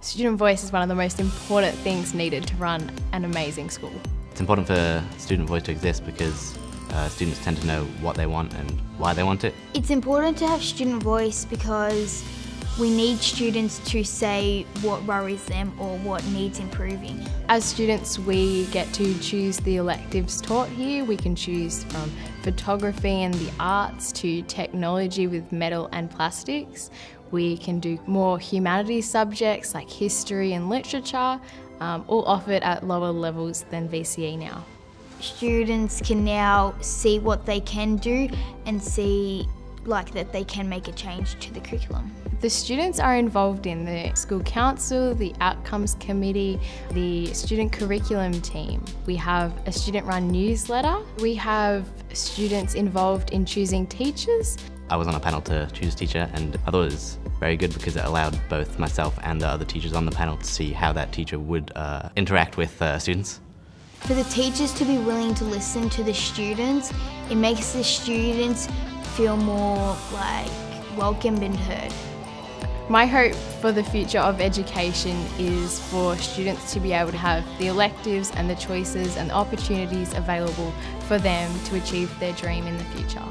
Student voice is one of the most important things needed to run an amazing school. It's important for student voice to exist because uh, students tend to know what they want and why they want it. It's important to have student voice because we need students to say what worries them or what needs improving. As students, we get to choose the electives taught here. We can choose from photography and the arts to technology with metal and plastics. We can do more humanities subjects like history and literature, um, all offered at lower levels than VCE now. Students can now see what they can do and see like that they can make a change to the curriculum. The students are involved in the school council, the outcomes committee, the student curriculum team. We have a student run newsletter. We have students involved in choosing teachers. I was on a panel to choose a teacher and I thought it was very good because it allowed both myself and the other teachers on the panel to see how that teacher would uh, interact with uh, students. For the teachers to be willing to listen to the students, it makes the students feel more like welcomed and heard. My hope for the future of education is for students to be able to have the electives and the choices and the opportunities available for them to achieve their dream in the future.